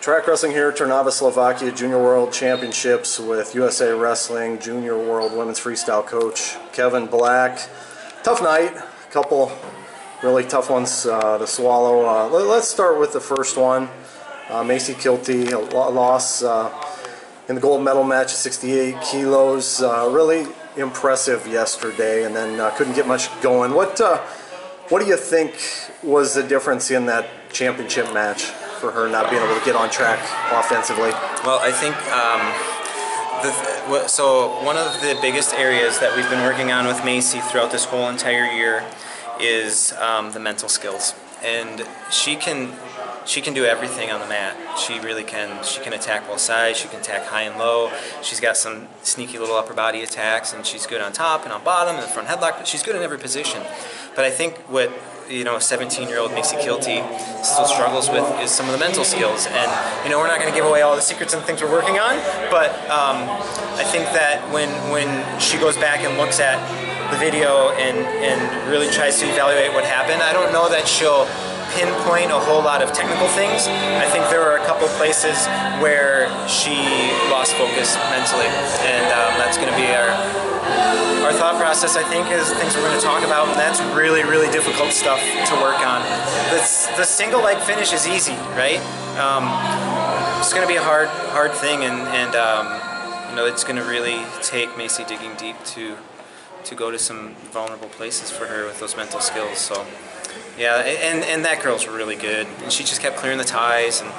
Track wrestling here, Trnava, Slovakia, Junior World Championships with USA Wrestling, Junior World Women's Freestyle Coach Kevin Black. Tough night, a couple really tough ones uh, to swallow. Uh, let, us start with the first one. Uh, Macey Kilty, a loss uh, in the gold medal match at 68 kilos. Uh, really impressive yesterday, and then uh, couldn't get much going. What what do you think was the difference in that championship match for her not being able to get on track offensively? Well, I think. Um, the, so one of the biggest areas that we've been working on with Macey throughout this whole entire year is um, the mental skills, and she can she can do everything on the mat. She really can. She can attack both sides. She can attack high and low. She's got some sneaky little upper body attacks, and she's good on top and on bottom and front headlock. She's good in every position. But I think what you know, a 17-year-old Macey Kilty still struggles with is some of the mental skills. And you know, we're not going to give away all the secrets and things we're working on, but um, I think that when when she goes back and looks at the video and and really tries to evaluate what happened, I don't know that she'll pinpoint a whole lot of technical things. I think there were a couple places where she lost focus mentally, and um, that's going to be our thought process, I think, is things we're going to talk about, and that's really, really difficult stuff to work on. The, the single leg finish is easy, right? Um, it's going to be a hard, hard thing, and, and um, you know, it's going to really take Macey digging deep to to go to some vulnerable places for her with those mental skills. So, yeah, and and that girl's really good, and she just kept clearing the ties, and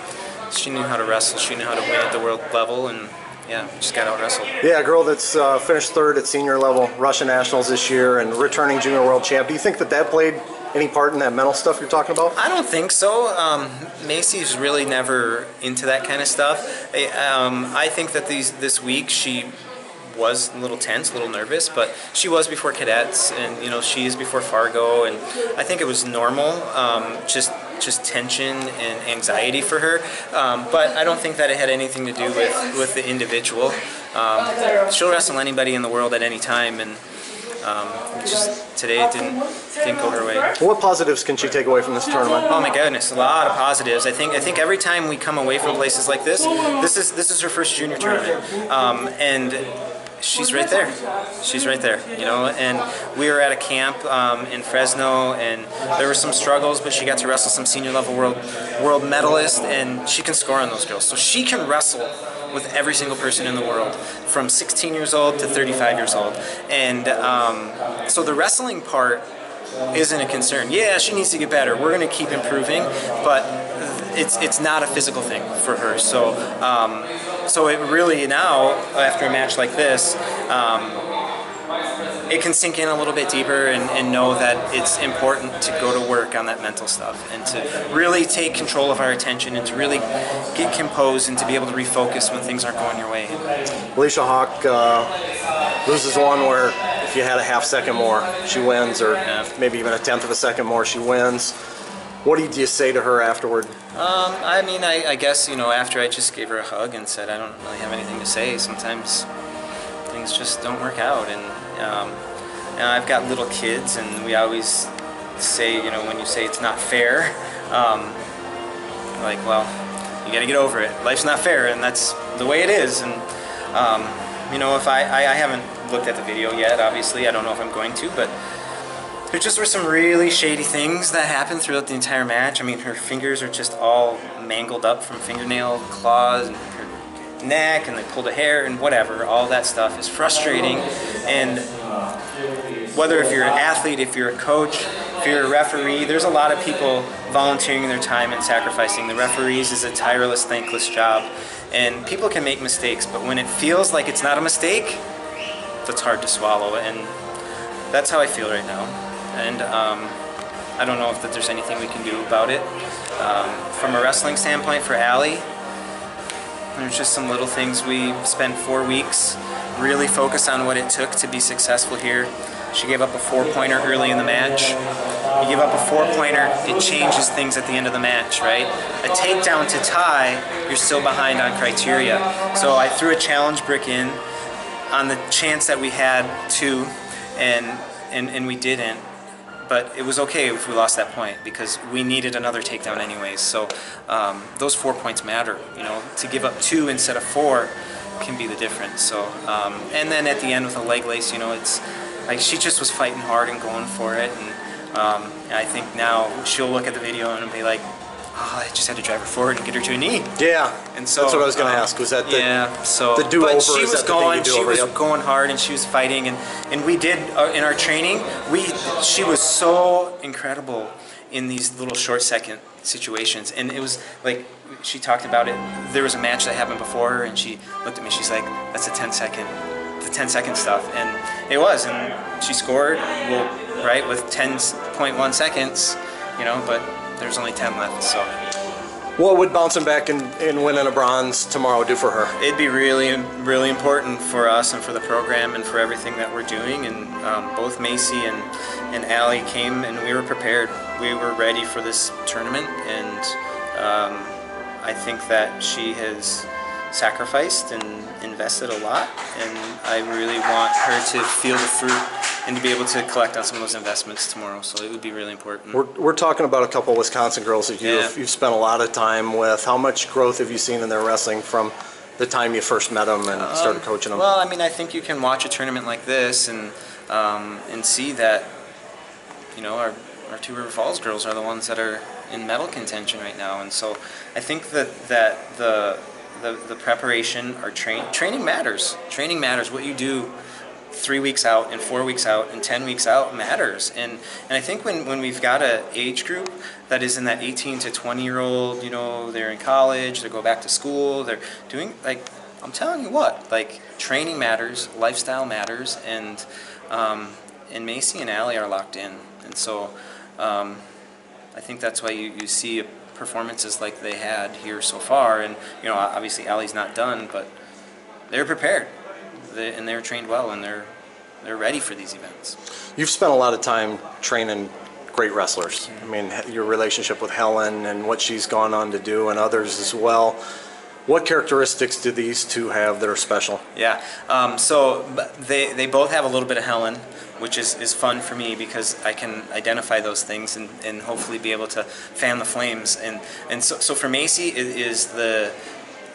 she knew how to wrestle, she knew how to win at the world level, and yeah, just got out wrestled. Yeah, a girl that's uh, finished third at senior level Russian nationals this year and returning junior world champ. Do you think that that played any part in that mental stuff you're talking about? I don't think so. Um, Macey's really never into that kind of stuff. I, um, I think that these this week she was a little tense, a little nervous, but she was before cadets, and you know she is before Fargo, and I think it was normal. Um, just just tension and anxiety for her. Um, but I don't think that it had anything to do with, with the individual. Um, she'll wrestle anybody in the world at any time, and um, just today it didn't didn't go her way. What positives can she take away from this tournament? Oh my goodness, a lot of positives. I think I think every time we come away from places like this, this is this is her first junior tournament, um, and she's right there. She's right there, you know. And we were at a camp um, in Fresno, and there were some struggles, but she got to wrestle some senior level world world medalists, and she can score on those girls. So she can wrestle with every single person in the world, from 16 years old to 35 years old. And um, so the wrestling part isn't a concern. Yeah, she needs to get better. We're going to keep improving, but it's it's not a physical thing for her. So um, so it really now after a match like this. Um, it can sink in a little bit deeper and, and, know that it's important to go to work on that mental stuff and to really take control of our attention and to really get composed and to be able to refocus when things aren't going your way. Alisha Howk uh, loses one where if you had a half second more, she wins, or yeah. maybe even a tenth of a second more, she wins. What did you say to her afterward? Um, I mean, I, I, guess, you know, after I just gave her a hug and said, I don't really have anything to say. Sometimes things just don't work out. And, um, and I've got little kids, and we always say, you know, when you say it's not fair, um, like, well, you got to get over it. Life's not fair, and that's the way it is. And, um, you know, if I, I, I haven't looked at the video yet, obviously, I don't know if I'm going to, but there just were some really shady things that happened throughout the entire match. I mean, her fingers are just all mangled up from fingernail claws and her neck, and they pulled a hair and whatever. All that stuff is frustrating. And whether if you're an athlete, if you're a coach, if you're a referee, there's a lot of people volunteering their time and sacrificing. The referees is a tireless, thankless job. And people can make mistakes, but when it feels like it's not a mistake, that's hard to swallow. And that's how I feel right now and um, I don't know if that there's anything we can do about it. Um, from a wrestling standpoint for Allie, there's just some little things. We spent four weeks really focused on what it took to be successful here. She gave up a four-pointer early in the match. You give up a four-pointer, it changes things at the end of the match, right? A takedown to tie, you're still behind on criteria. So I threw a challenge brick in on the chance that we had two, and and, and we didn't but it was okay if we lost that point because we needed another takedown anyways. So um, those four points matter. You know, to give up two instead of four can be the difference. So um, and then at the end with a leg lace, you know, it's like she just was fighting hard and going for it, and um, I think now she'll look at the video and be like, oh, I just had to drive her forward and get her to a knee. Yeah, And so that's what I was going to um, ask. Was that the yeah? So the do-over, But she was that the thing you going. She was Yep. going hard, and she was fighting, and and we did uh, in our training. We she was so incredible in these little short second situations, and it was like she talked about it. There was a match that happened before her, and she looked at me. She's like, "That's a 10 second." The 10 second stuff, and it was, and she scored, well, right, with 10.1 seconds, you know, but there's only 10 left, so What would bouncing back and, and winning a bronze tomorrow do for her? it'd be really, really important for us and for the program and for everything that we're doing. And um, both Macey and, and Allie came and we were prepared. We were ready for this tournament. And um, I think that she has sacrificed and invested a lot. And I really want her to feel the fruit and to be able to collect on some of those investments tomorrow. So it would be really important. We're, we're talking about a couple of Wisconsin girls that you've, Yeah. you've spent a lot of time with. How much growth have you seen in their wrestling from the time you first met them and started coaching them? Um, Well, I mean, I think you can watch a tournament like this and um, and see that you know our our two River Falls girls are the ones that are in medal contention right now, and so I think that that the the, the preparation our train training matters. Training matters. What you do three weeks out and four weeks out and 10 weeks out matters and and i think when, when we've got a age group that is in that 18 to 20 year old you know they're in college they go back to school they're doing like i'm telling you what like training matters lifestyle matters and um, and macey and Allie are locked in and so um, I think that's why you, you see performances like they had here so far. And, you know, obviously Allie's not done, but they're prepared. They, and they're trained well and they're, they're ready for these events. You've spent a lot of time training great wrestlers. I mean, your relationship with Helen and what she's gone on to do and others as well. What characteristics do these two have that are special? Yeah. Um, so they, they both have a little bit of Helen, which is, is fun for me because I can identify those things and, and hopefully be able to fan the flames. And, and so, so for Macey, it is the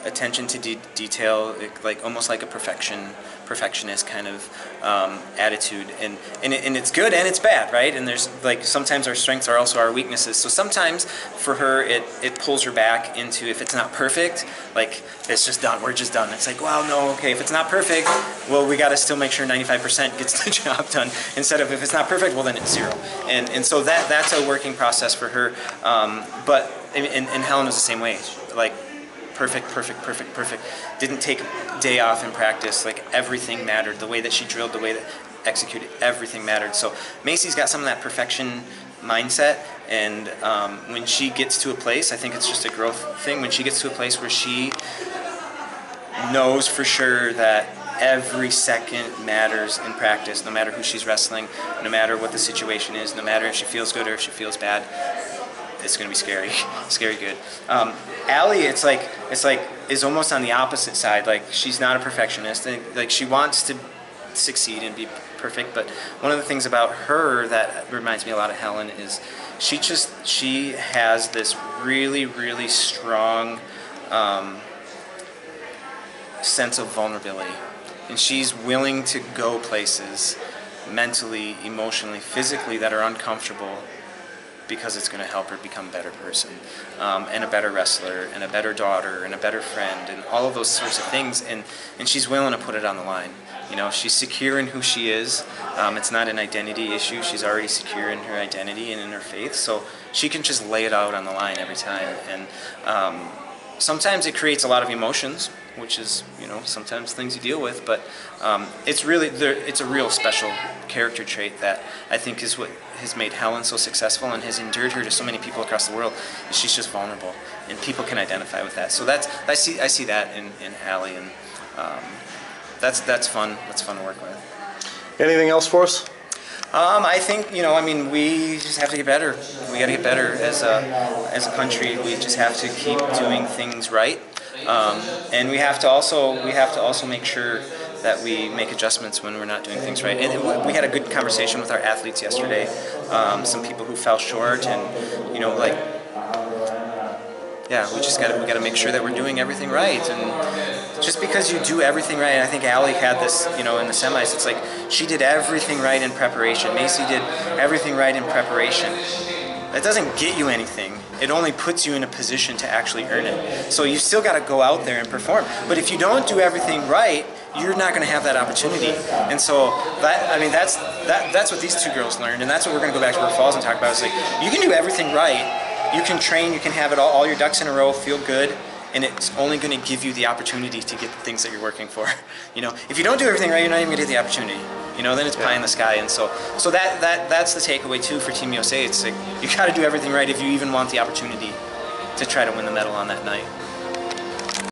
attention to de- detail, like- like almost like a perfection perfectionist kind of um, attitude. And and, it, and it's good and it's bad right? And there's like sometimes our strengths are also our weaknesses. So sometimes for her it it pulls her back into if it's not perfect like it's just done. We're just done. It's like well no okay if it's not perfect well we got to still make sure 95% gets the job done instead of if it's not perfect well then it's zero. And and so that that's a working process for her. Um, but and, and Helen was the same way. Like perfect, perfect, perfect, perfect. Didn't take a day off in practice. Like everything mattered. The way that she drilled, the way that executed, everything mattered. So Macey's got some of that perfection mindset, and um, when she gets to a place, I think it's just a growth thing. When she gets to a place where she knows for sure that every second matters in practice, no matter who she's wrestling, no matter what the situation is, no matter if she feels good or if she feels bad, it's going to be scary, scary good. Um, Allie, it's like it's like is almost on the opposite side. Like she's not a perfectionist, and like she wants to succeed and be perfect. But one of the things about her that reminds me a lot of Helen is she just she has this really really strong um, sense of vulnerability, and she's willing to go places mentally, emotionally, physically that are uncomfortable because it's going to help her become a better person um, and a better wrestler and a better daughter and a better friend and all of those sorts of things and, and she's willing to put it on the line. You know she's secure in who she is. Um, it's not an identity issue. She's already secure in her identity and in her faith so she can just lay it out on the line every time and um, sometimes it creates a lot of emotions which is you know sometimes things you deal with but um, it's really it's a real special character trait that i think is what has made helen so successful and has endeared her to so many people across the world is she's just vulnerable and people can identify with that so that's i see i see that in, in Allie and um, that's that's fun that's fun to work with Anything else for us? um, I think you know. I mean, we just have to get better. We got to get better as a as a country. We just have to keep doing things right, um, and we have to also we have to also make sure that we make adjustments when we're not doing things right. And we had a good conversation with our athletes yesterday. Um, some people who fell short, and you know, like, yeah, we just got to we got to make sure that we're doing everything right. And just because you do everything right, I think Allie had this, you know, in the semis. It's like she did everything right in preparation. Macey did everything right in preparation. That doesn't get you anything. It only puts you in a position to actually earn it. So you still got to go out there and perform. But if you don't do everything right, you're not going to have that opportunity. And so that I mean that's that that's what these two girls learned, and that's what we're going to go back to Brook Falls and talk about. Is like you can do everything right. You can train. You can have it all, all your ducks in a row. Feel good. And it's only going to give you the opportunity to get the things that you're working for. You know, if you don't do everything right, you're not even going to get the opportunity. You know, then it's pie in the sky. And so, so that that that's the takeaway too for Team USA. It's like you got to do everything right if you even want the opportunity to try to win the medal on that night.